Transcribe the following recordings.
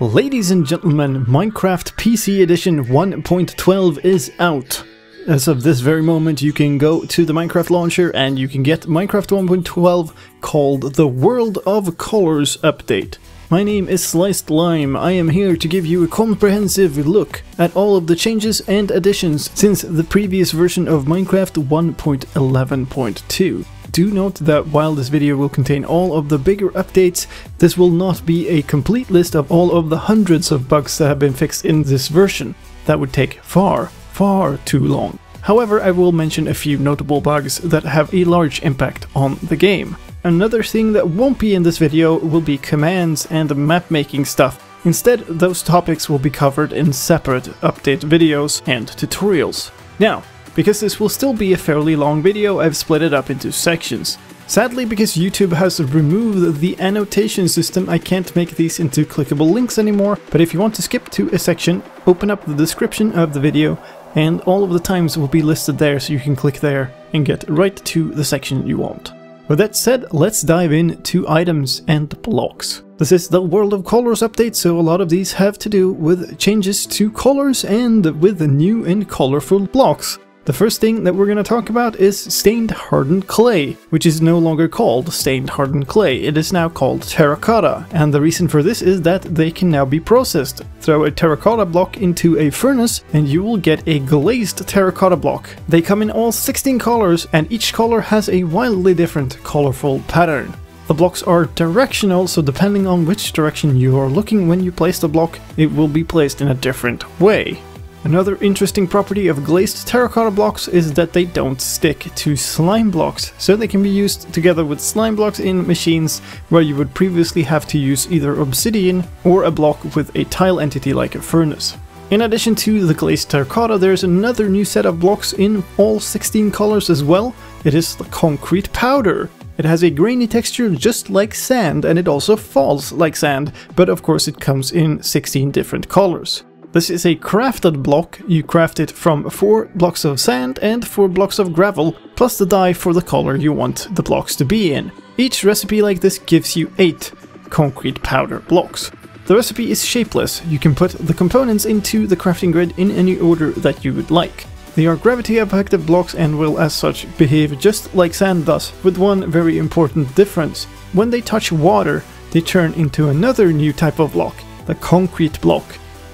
Ladies and gentlemen, Minecraft PC Edition 1.12 is out. As of this very moment, you can go to the Minecraft launcher and you can get Minecraft 1.12 called the World of Colors update. My name is Sliced Lime. I am here to give you a comprehensive look at all of the changes and additions since the previous version of Minecraft 1.11.2. Do note that while this video will contain all of the bigger updates, this will not be a complete list of all of the hundreds of bugs that have been fixed in this version. That would take far, far too long. However, I will mention a few notable bugs that have a large impact on the game. Another thing that won't be in this video will be commands and map making stuff. Instead, those topics will be covered in separate update videos and tutorials. Now, because this will still be a fairly long video, I've split it up into sections. Sadly, because YouTube has removed the annotation system, I can't make these into clickable links anymore, but if you want to skip to a section, open up the description of the video, and all of the times will be listed there so you can click there and get right to the section you want. With that said, let's dive into items and blocks. This is the World of Colors update, so a lot of these have to do with changes to colors and with new and colorful blocks. The first thing that we're going to talk about is stained hardened clay, which is no longer called stained hardened clay, it is now called terracotta, and the reason for this is that they can now be processed. Throw a terracotta block into a furnace and you will get a glazed terracotta block. They come in all 16 colors and each color has a wildly different colorful pattern. The blocks are directional, so depending on which direction you are looking when you place the block, it will be placed in a different way. Another interesting property of glazed terracotta blocks is that they don't stick to slime blocks, so they can be used together with slime blocks in machines where you would previously have to use either obsidian or a block with a tile entity like a furnace. In addition to the glazed terracotta, there's another new set of blocks in all 16 colors as well. It is the concrete powder. It has a grainy texture just like sand and it also falls like sand, but of course it comes in 16 different colors. This is a crafted block. You craft it from 4 blocks of sand and 4 blocks of gravel, plus the dye for the color you want the blocks to be in. Each recipe like this gives you 8 concrete powder blocks. The recipe is shapeless. You can put the components into the crafting grid in any order that you would like. They are gravity effective blocks and will as such behave just like sand does, with one very important difference. When they touch water, they turn into another new type of block, the concrete block.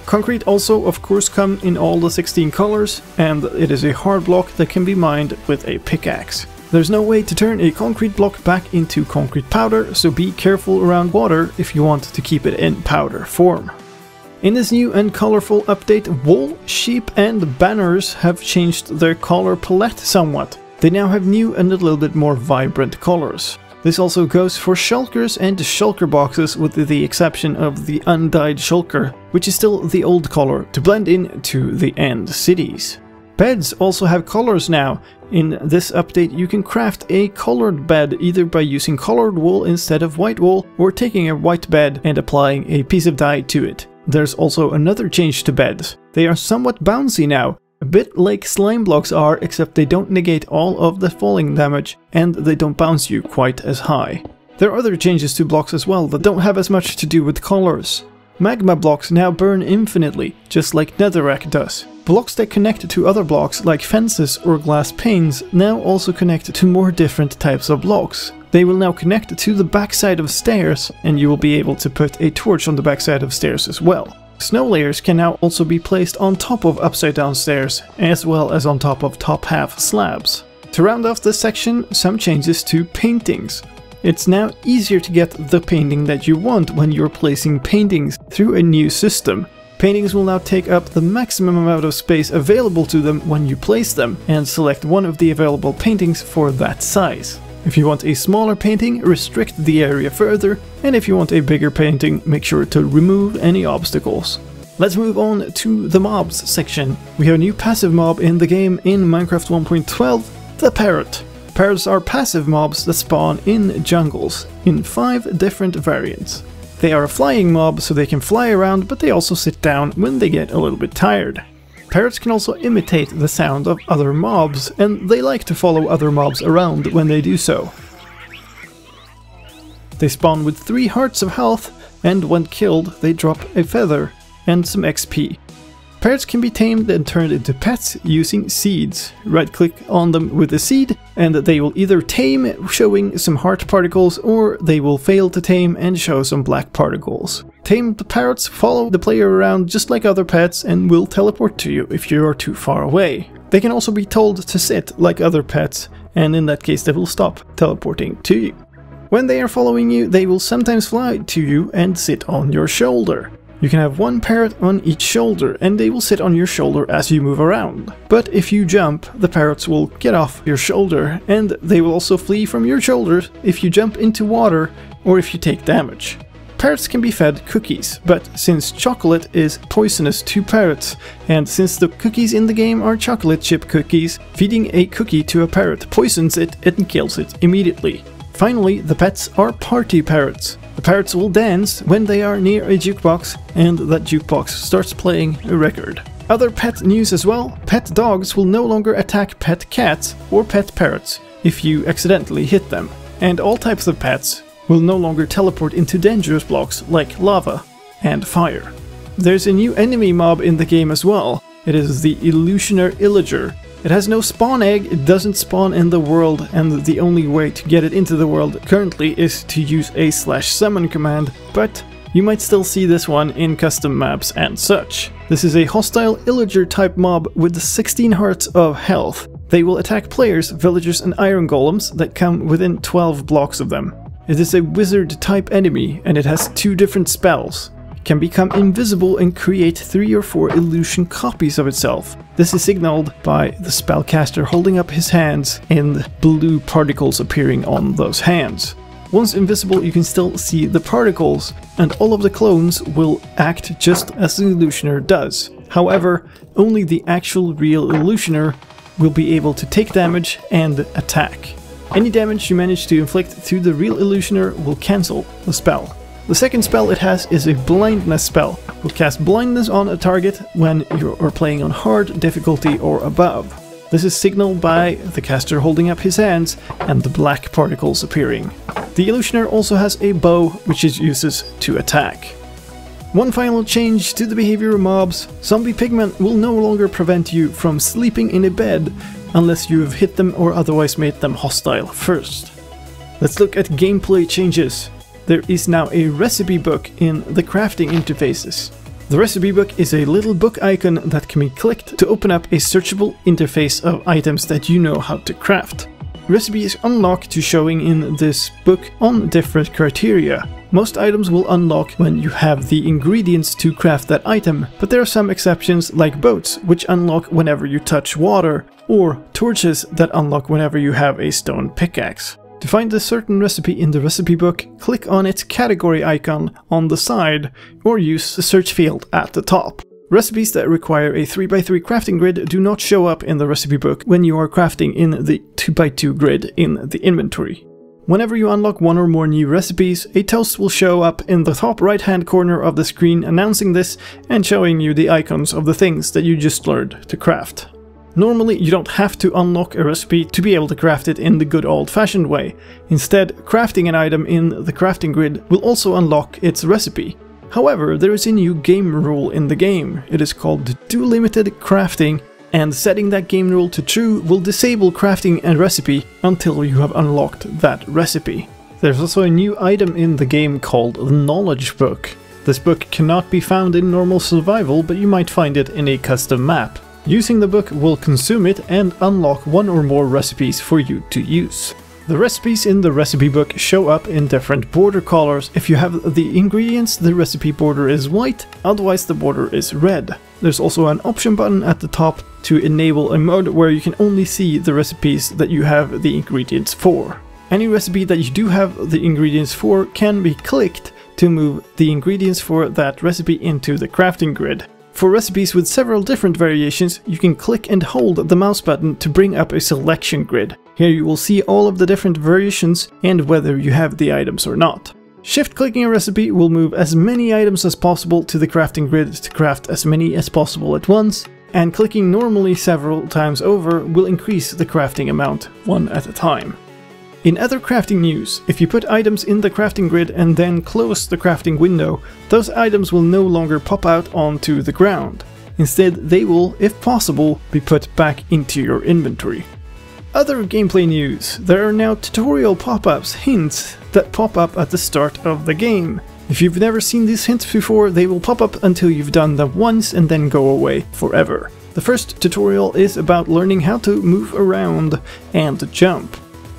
Concrete also of course come in all the 16 colors and it is a hard block that can be mined with a pickaxe. There's no way to turn a concrete block back into concrete powder, so be careful around water if you want to keep it in powder form. In this new and colorful update, wool, sheep and banners have changed their color palette somewhat. They now have new and a little bit more vibrant colors. This also goes for shulkers and shulker boxes with the exception of the undyed shulker, which is still the old color to blend in to the end cities. Beds also have colors now. In this update you can craft a colored bed either by using colored wool instead of white wool or taking a white bed and applying a piece of dye to it. There's also another change to beds. They are somewhat bouncy now, a bit like slime blocks are, except they don't negate all of the falling damage, and they don't bounce you quite as high. There are other changes to blocks as well that don't have as much to do with colors. Magma blocks now burn infinitely, just like netherrack does. Blocks that connect to other blocks, like fences or glass panes, now also connect to more different types of blocks. They will now connect to the backside of stairs, and you will be able to put a torch on the backside of stairs as well. Snow layers can now also be placed on top of upside down stairs, as well as on top of top half slabs. To round off this section, some changes to paintings. It's now easier to get the painting that you want when you're placing paintings through a new system. Paintings will now take up the maximum amount of space available to them when you place them, and select one of the available paintings for that size. If you want a smaller painting, restrict the area further, and if you want a bigger painting, make sure to remove any obstacles. Let's move on to the mobs section. We have a new passive mob in the game in Minecraft 1.12, the parrot. Parrots are passive mobs that spawn in jungles, in 5 different variants. They are a flying mob so they can fly around but they also sit down when they get a little bit tired. Parrots can also imitate the sound of other mobs, and they like to follow other mobs around when they do so. They spawn with 3 hearts of health, and when killed, they drop a feather and some XP. Parrots can be tamed and turned into pets using seeds. Right click on them with a seed and they will either tame showing some heart particles or they will fail to tame and show some black particles. Tamed parrots follow the player around just like other pets and will teleport to you if you are too far away. They can also be told to sit like other pets and in that case they will stop teleporting to you. When they are following you, they will sometimes fly to you and sit on your shoulder. You can have one parrot on each shoulder and they will sit on your shoulder as you move around. But if you jump, the parrots will get off your shoulder and they will also flee from your shoulders if you jump into water or if you take damage. Parrots can be fed cookies, but since chocolate is poisonous to parrots, and since the cookies in the game are chocolate chip cookies, feeding a cookie to a parrot poisons it and kills it immediately. Finally, the pets are party parrots. The parrots will dance when they are near a jukebox and that jukebox starts playing a record. Other pet news as well, pet dogs will no longer attack pet cats or pet parrots if you accidentally hit them. And all types of pets will no longer teleport into dangerous blocks like lava and fire. There's a new enemy mob in the game as well. It is the Illusioner Illager, it has no spawn egg, it doesn't spawn in the world, and the only way to get it into the world currently is to use a slash summon command, but you might still see this one in custom maps and such. This is a hostile illager type mob with 16 hearts of health. They will attack players, villagers and iron golems that come within 12 blocks of them. It is a wizard type enemy and it has two different spells can become invisible and create three or four illusion copies of itself. This is signaled by the spellcaster holding up his hands and blue particles appearing on those hands. Once invisible you can still see the particles and all of the clones will act just as the illusioner does. However, only the actual real illusioner will be able to take damage and attack. Any damage you manage to inflict to the real illusioner will cancel the spell. The second spell it has is a blindness spell. Will cast blindness on a target when you are playing on hard difficulty or above. This is signaled by the caster holding up his hands and the black particles appearing. The illusioner also has a bow which it uses to attack. One final change to the behavior of mobs, zombie pigmen will no longer prevent you from sleeping in a bed unless you have hit them or otherwise made them hostile first. Let's look at gameplay changes there is now a recipe book in the crafting interfaces. The recipe book is a little book icon that can be clicked to open up a searchable interface of items that you know how to craft. Recipe is unlocked to showing in this book on different criteria. Most items will unlock when you have the ingredients to craft that item, but there are some exceptions like boats, which unlock whenever you touch water, or torches that unlock whenever you have a stone pickaxe. To find a certain recipe in the recipe book, click on its category icon on the side or use the search field at the top. Recipes that require a 3x3 crafting grid do not show up in the recipe book when you are crafting in the 2x2 grid in the inventory. Whenever you unlock one or more new recipes, a toast will show up in the top right hand corner of the screen announcing this and showing you the icons of the things that you just learned to craft. Normally, you don't have to unlock a recipe to be able to craft it in the good old-fashioned way. Instead, crafting an item in the crafting grid will also unlock its recipe. However, there is a new game rule in the game. It is called Do Limited Crafting, and setting that game rule to true will disable crafting and recipe until you have unlocked that recipe. There's also a new item in the game called the Knowledge Book. This book cannot be found in normal survival, but you might find it in a custom map. Using the book will consume it and unlock one or more recipes for you to use. The recipes in the recipe book show up in different border colors. If you have the ingredients, the recipe border is white, otherwise the border is red. There's also an option button at the top to enable a mode where you can only see the recipes that you have the ingredients for. Any recipe that you do have the ingredients for can be clicked to move the ingredients for that recipe into the crafting grid. For recipes with several different variations, you can click and hold the mouse button to bring up a selection grid. Here you will see all of the different variations and whether you have the items or not. Shift-clicking a recipe will move as many items as possible to the crafting grid to craft as many as possible at once, and clicking normally several times over will increase the crafting amount one at a time. In other crafting news, if you put items in the crafting grid and then close the crafting window, those items will no longer pop out onto the ground. Instead, they will, if possible, be put back into your inventory. Other gameplay news. There are now tutorial pop-ups, hints, that pop up at the start of the game. If you've never seen these hints before, they will pop up until you've done them once and then go away forever. The first tutorial is about learning how to move around and jump.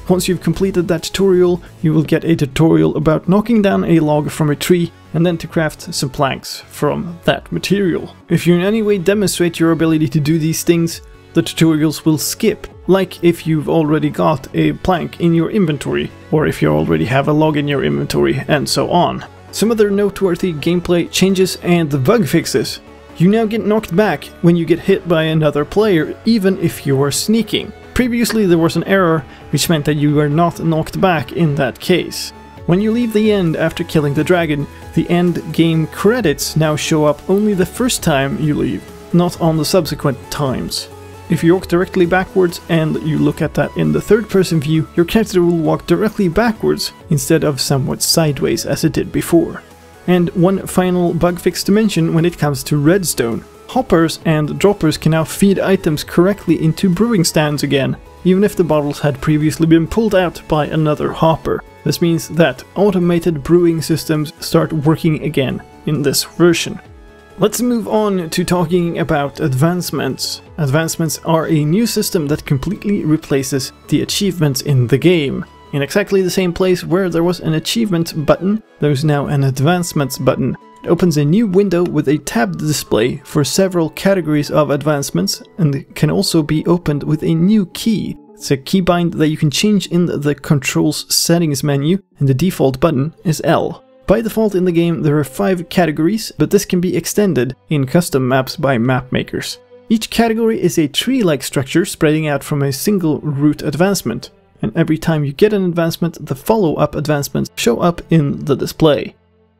Once you've completed that tutorial, you will get a tutorial about knocking down a log from a tree and then to craft some planks from that material. If you in any way demonstrate your ability to do these things, the tutorials will skip, like if you've already got a plank in your inventory, or if you already have a log in your inventory, and so on. Some other noteworthy gameplay changes and the bug fixes. You now get knocked back when you get hit by another player, even if you are sneaking. Previously there was an error, which meant that you were not knocked back in that case. When you leave the end after killing the dragon, the end game credits now show up only the first time you leave, not on the subsequent times. If you walk directly backwards and you look at that in the third person view, your character will walk directly backwards instead of somewhat sideways as it did before. And one final bug fix to mention when it comes to redstone. Hoppers and droppers can now feed items correctly into brewing stands again, even if the bottles had previously been pulled out by another hopper. This means that automated brewing systems start working again in this version. Let's move on to talking about advancements. Advancements are a new system that completely replaces the achievements in the game. In exactly the same place where there was an achievement button, there's now an advancements button. It opens a new window with a tabbed display for several categories of advancements and can also be opened with a new key. It's a keybind that you can change in the controls settings menu and the default button is L. By default in the game there are 5 categories, but this can be extended in custom maps by map makers. Each category is a tree-like structure spreading out from a single root advancement, and every time you get an advancement, the follow-up advancements show up in the display.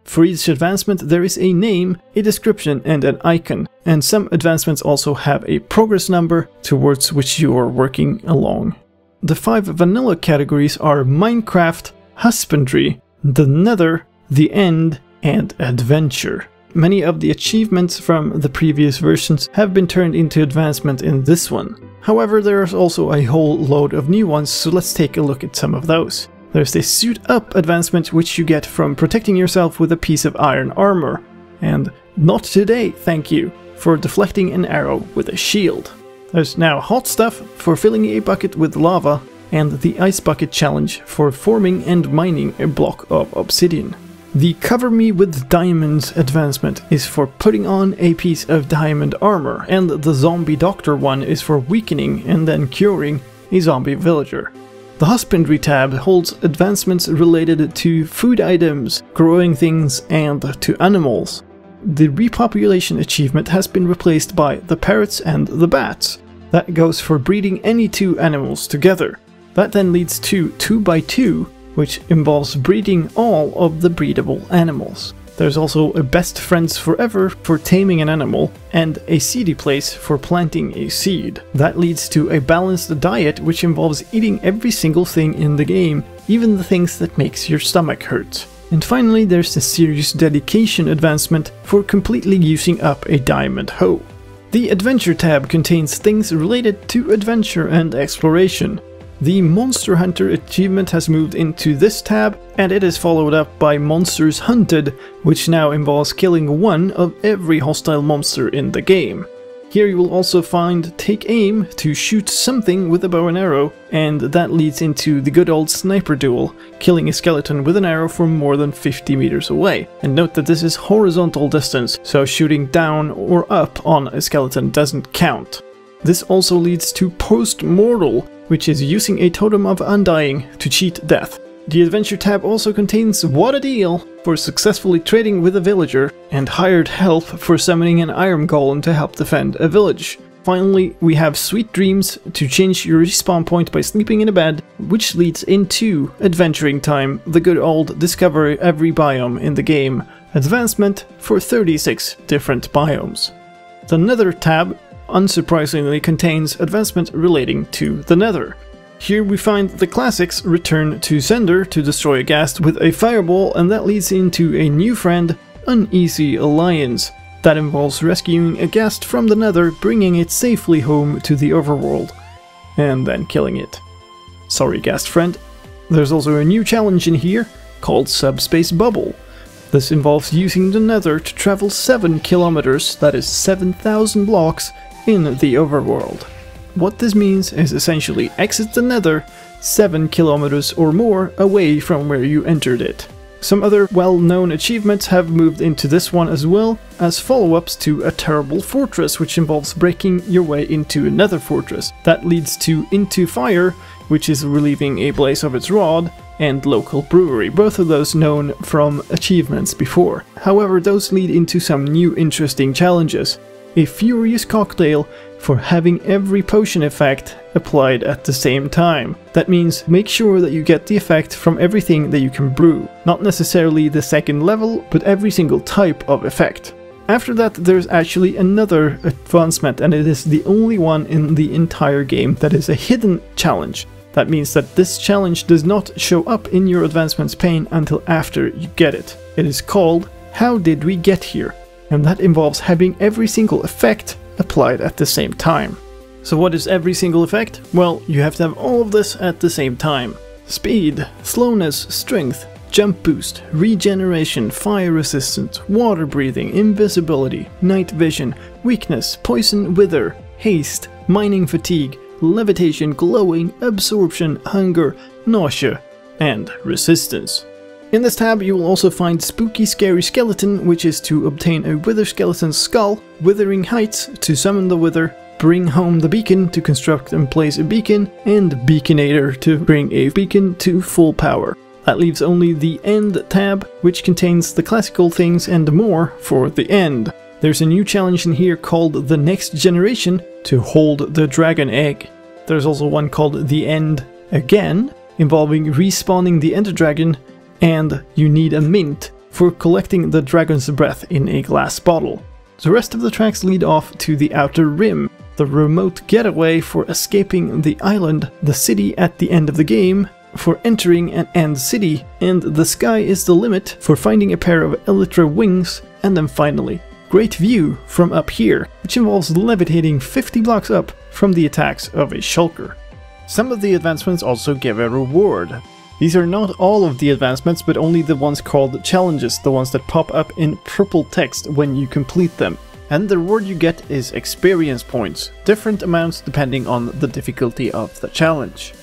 For each advancement there is a name, a description and an icon, and some advancements also have a progress number towards which you are working along. The five vanilla categories are Minecraft, Husbandry, the Nether, the End, and Adventure. Many of the achievements from the previous versions have been turned into advancement in this one. However, there's also a whole load of new ones, so let's take a look at some of those. There's the Suit Up advancement which you get from protecting yourself with a piece of iron armor. And not today, thank you, for deflecting an arrow with a shield. There's now Hot Stuff for filling a bucket with lava, and the Ice Bucket Challenge for forming and mining a block of obsidian. The Cover Me with Diamonds advancement is for putting on a piece of diamond armor, and the Zombie Doctor one is for weakening and then curing a zombie villager. The Husbandry tab holds advancements related to food items, growing things, and to animals. The repopulation achievement has been replaced by the parrots and the bats. That goes for breeding any two animals together. That then leads to 2x2 which involves breeding all of the breedable animals. There's also a best friends forever for taming an animal, and a seedy place for planting a seed. That leads to a balanced diet which involves eating every single thing in the game, even the things that makes your stomach hurt. And finally there's the serious dedication advancement for completely using up a diamond hoe. The Adventure tab contains things related to adventure and exploration, the Monster Hunter achievement has moved into this tab, and it is followed up by Monsters Hunted, which now involves killing one of every hostile monster in the game. Here you will also find Take Aim to shoot something with a bow and arrow, and that leads into the good old sniper duel, killing a skeleton with an arrow from more than 50 meters away. And note that this is horizontal distance, so shooting down or up on a skeleton doesn't count. This also leads to Post-Mortal, which is using a Totem of Undying to cheat death. The Adventure tab also contains What a Deal for successfully trading with a villager, and Hired Help for summoning an Iron Golem to help defend a village. Finally, we have Sweet Dreams to change your respawn point by sleeping in a bed, which leads into Adventuring Time, the good old discover every biome in the game, advancement for 36 different biomes. The Nether tab unsurprisingly contains advancement relating to the Nether. Here we find the classics return to sender to destroy a ghast with a fireball and that leads into a new friend, Uneasy Alliance. That involves rescuing a ghast from the nether, bringing it safely home to the overworld, and then killing it. Sorry ghast friend. There's also a new challenge in here, called Subspace Bubble. This involves using the nether to travel 7 kilometers, that is 7,000 blocks, in the overworld. What this means is essentially exit the nether 7 kilometers or more away from where you entered it. Some other well-known achievements have moved into this one as well, as follow-ups to A Terrible Fortress, which involves breaking your way into another fortress. That leads to Into Fire, which is relieving a blaze of its rod, and Local Brewery, both of those known from achievements before. However, those lead into some new interesting challenges. A Furious Cocktail for having every potion effect applied at the same time. That means make sure that you get the effect from everything that you can brew. Not necessarily the second level, but every single type of effect. After that there's actually another advancement and it is the only one in the entire game that is a hidden challenge. That means that this challenge does not show up in your advancements pane until after you get it. It is called How Did We Get Here? And that involves having every single effect applied at the same time. So what is every single effect? Well, you have to have all of this at the same time. Speed, slowness, strength, jump boost, regeneration, fire resistance, water breathing, invisibility, night vision, weakness, poison wither, haste, mining fatigue, levitation, glowing, absorption, hunger, nausea, and resistance. In this tab you will also find Spooky Scary Skeleton, which is to obtain a Wither Skeleton's skull, Withering Heights to summon the Wither, Bring Home the Beacon to construct and place a beacon, and Beaconator to bring a beacon to full power. That leaves only the End tab, which contains the classical things and more for the end. There's a new challenge in here called The Next Generation to hold the Dragon Egg. There's also one called The End Again, involving respawning the Ender Dragon, and you need a mint for collecting the Dragon's Breath in a glass bottle. The rest of the tracks lead off to the Outer Rim, the remote getaway for escaping the island, the city at the end of the game, for entering an end city, and the sky is the limit for finding a pair of Elytra wings, and then finally, great view from up here, which involves levitating 50 blocks up from the attacks of a shulker. Some of the advancements also give a reward. These are not all of the advancements, but only the ones called challenges, the ones that pop up in purple text when you complete them. And the reward you get is experience points, different amounts depending on the difficulty of the challenge.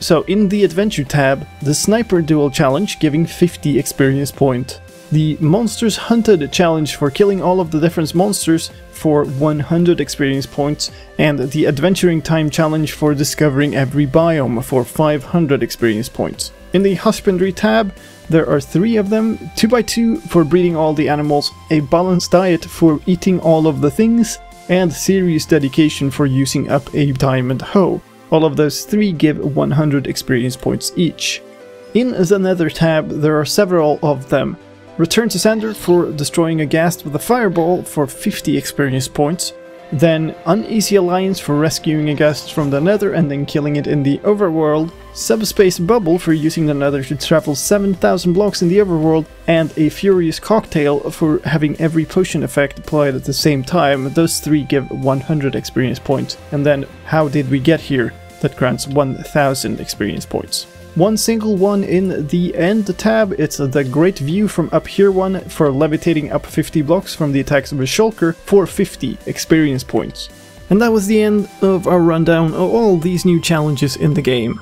So in the adventure tab, the sniper duel challenge giving 50 experience point the Monsters Hunted challenge for killing all of the different monsters for 100 experience points, and the Adventuring Time challenge for discovering every biome for 500 experience points. In the Husbandry tab, there are three of them 2x2 for breeding all the animals, a balanced diet for eating all of the things, and serious dedication for using up a diamond hoe. All of those three give 100 experience points each. In the Nether tab, there are several of them. Return to sender for destroying a ghast with a fireball for 50 experience points. Then Uneasy Alliance for rescuing a ghast from the nether and then killing it in the overworld. Subspace Bubble for using the nether to travel 7000 blocks in the overworld. And a Furious Cocktail for having every potion effect applied at the same time. Those three give 100 experience points. And then How Did We Get Here? That grants 1000 experience points one single one in the end tab. It's the great view from up here one for levitating up 50 blocks from the attacks of a shulker for 50 experience points. And that was the end of our rundown of all these new challenges in the game.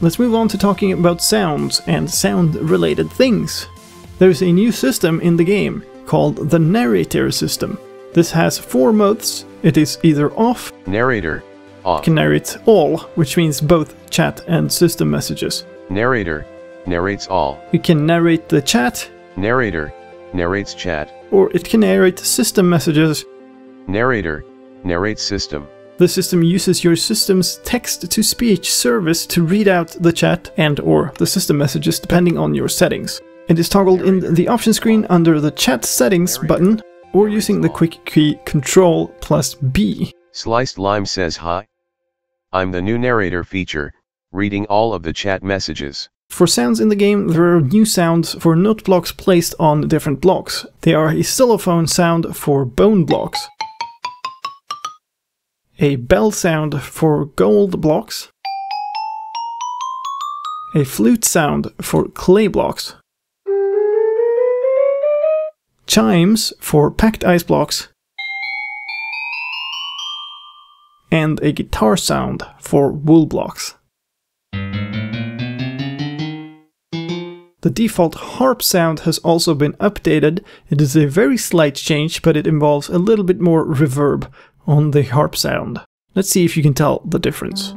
Let's move on to talking about sounds and sound related things. There's a new system in the game called the narrator system. This has four modes. It is either off, narrator, off, can narrate all, which means both chat and system messages. Narrator narrates all. We can narrate the chat. Narrator narrates chat. Or it can narrate system messages. Narrator narrates system. The system uses your system's text-to-speech service to read out the chat and or the system messages depending on your settings. It is toggled in the option screen under the chat settings button or using the quick key Control plus B. Sliced Lime says hi. I'm the new narrator feature, Reading all of the chat messages. For sounds in the game, there are new sounds for note blocks placed on different blocks. They are a xylophone sound for bone blocks, a bell sound for gold blocks, a flute sound for clay blocks, chimes for packed ice blocks, and a guitar sound for wool blocks. The default harp sound has also been updated. It is a very slight change, but it involves a little bit more reverb on the harp sound. Let's see if you can tell the difference.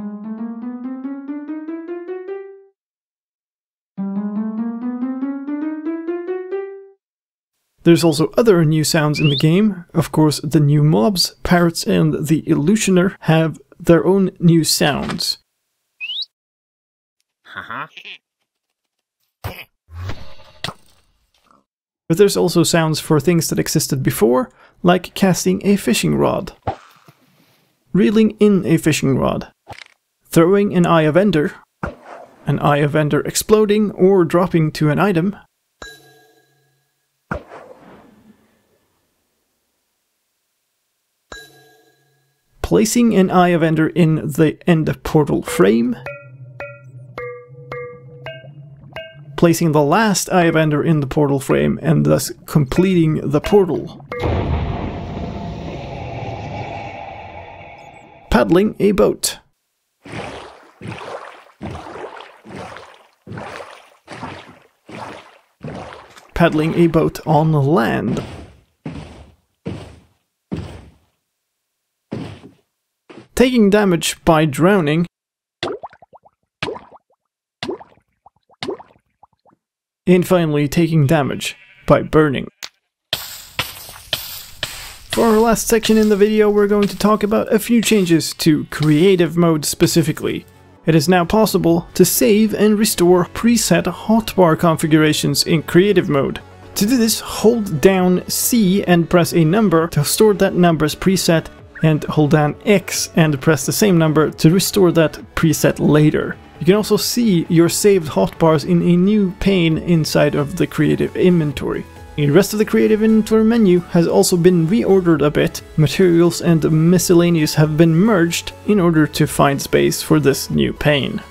There's also other new sounds in the game. Of course, the new mobs, parrots and the illusioner have their own new sounds. But there's also sounds for things that existed before, like casting a fishing rod, reeling in a fishing rod, throwing an Eye of Ender, an Eye of Ender exploding or dropping to an item, placing an Eye of Ender in the end portal frame, placing the last Eye of Ender in the portal frame and thus completing the portal. Paddling a boat. Paddling a boat on land. Taking damage by drowning and finally taking damage by burning. For our last section in the video we're going to talk about a few changes to creative mode specifically. It is now possible to save and restore preset hotbar configurations in creative mode. To do this, hold down C and press a number to store that number's preset and hold down X and press the same number to restore that preset later. You can also see your saved hotbars in a new pane inside of the creative inventory. The rest of the creative inventory menu has also been reordered a bit. Materials and miscellaneous have been merged in order to find space for this new pane.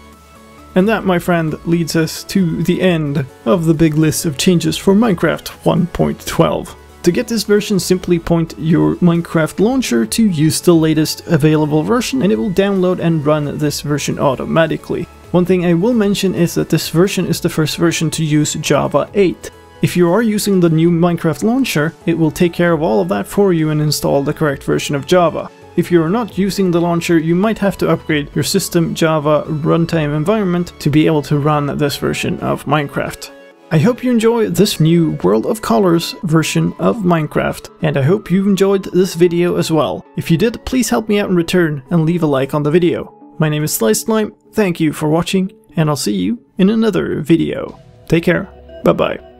And that, my friend, leads us to the end of the big list of changes for Minecraft 1.12. To get this version, simply point your Minecraft launcher to use the latest available version and it will download and run this version automatically. One thing I will mention is that this version is the first version to use Java 8. If you are using the new Minecraft launcher, it will take care of all of that for you and install the correct version of Java. If you are not using the launcher, you might have to upgrade your system Java runtime environment to be able to run this version of Minecraft. I hope you enjoy this new World of Colors version of Minecraft, and I hope you enjoyed this video as well. If you did, please help me out in return and leave a like on the video. My name is Sliced Lime, thank you for watching, and I'll see you in another video. Take care, bye bye.